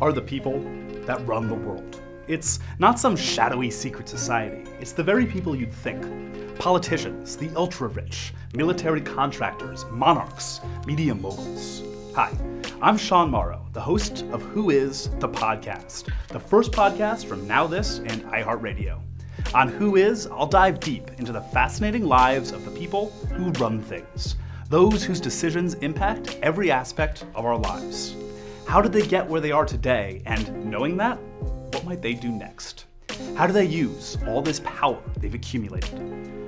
are the people that run the world. It's not some shadowy secret society, it's the very people you'd think. Politicians, the ultra rich, military contractors, monarchs, media moguls. Hi, I'm Sean Morrow, the host of Who Is the Podcast, the first podcast from Now This and iHeartRadio. On Who Is, I'll dive deep into the fascinating lives of the people who run things, those whose decisions impact every aspect of our lives. How did they get where they are today? And knowing that, what might they do next? How do they use all this power they've accumulated?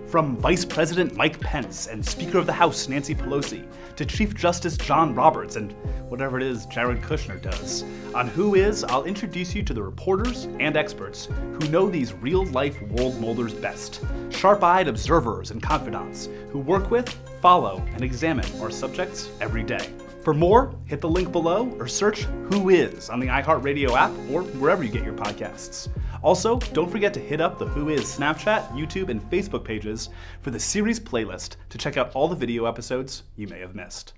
From Vice President Mike Pence and Speaker of the House Nancy Pelosi to Chief Justice John Roberts and whatever it is Jared Kushner does. On Who Is, I'll introduce you to the reporters and experts who know these real life world molders best. Sharp eyed observers and confidants who work with, follow, and examine our subjects every day. For more, hit the link below or search Who Is on the iHeartRadio app or wherever you get your podcasts. Also, don't forget to hit up the Who Is Snapchat, YouTube, and Facebook pages for the series playlist to check out all the video episodes you may have missed.